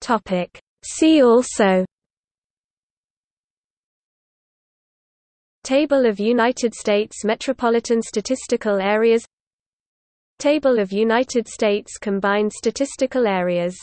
Topic. See also Table of United States metropolitan statistical areas Table of United States combined statistical areas